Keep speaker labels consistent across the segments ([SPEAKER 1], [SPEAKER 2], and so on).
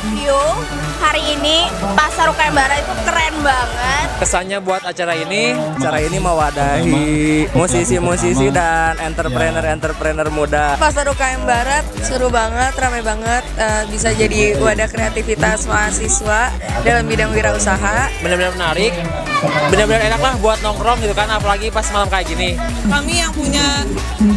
[SPEAKER 1] review hari ini pasar Ukayambara itu Kesannya buat acara ini,
[SPEAKER 2] Acara ini mewadahi musisi-musisi dan entrepreneur-entrepreneur muda.
[SPEAKER 3] Pasar UKM Barat seru banget, ramai banget, eh, bisa jadi wadah kreativitas mahasiswa dalam bidang wirausaha.
[SPEAKER 1] benar-benar menarik, benar-benar enak lah buat nongkrong gitu kan, apalagi pas malam kayak gini.
[SPEAKER 4] kami yang punya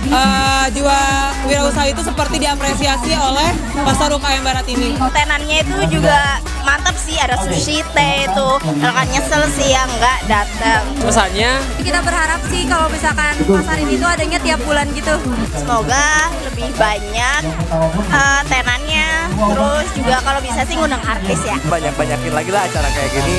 [SPEAKER 4] eh, jiwa wirausaha itu seperti diapresiasi oleh pasar UKM Barat ini.
[SPEAKER 5] tenannya itu juga mantap sih ada sushi teh itu. Kalau kan nyesel sih yang nggak datang.
[SPEAKER 1] Pesannya
[SPEAKER 3] Kita berharap sih kalau misalkan pasar ini tuh adanya tiap bulan gitu.
[SPEAKER 5] semoga lebih banyak eh, tenannya. Terus juga kalau bisa sih ngundang artis ya.
[SPEAKER 2] Banyak-banyakin lagi lah acara kayak gini.